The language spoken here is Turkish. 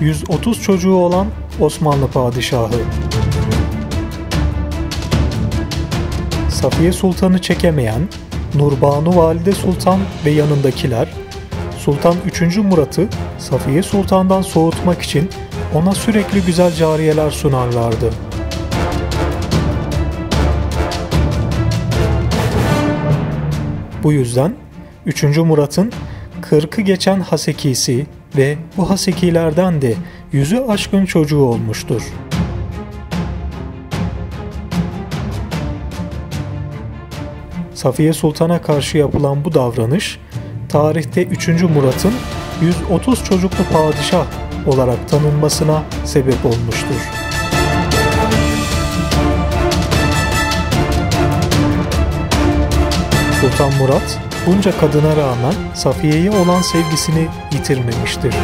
130 çocuğu olan Osmanlı padişahı. Safiye Sultan'ı çekemeyen Nurbanu Valide Sultan ve yanındakiler Sultan 3. Murat'ı Safiye Sultan'dan soğutmak için ona sürekli güzel cariyeler sunarlardı. Bu yüzden 3. Murat'ın 40'ı geçen Hasekisi ve bu Hasekilerden de yüzü aşkın çocuğu olmuştur. Safiye Sultan'a karşı yapılan bu davranış, tarihte 3. Murat'ın 130 çocuklu padişah olarak tanınmasına sebep olmuştur. Sultan Murat bunca kadına rağmen Safiye'ye olan sevgisini yitirmemiştir.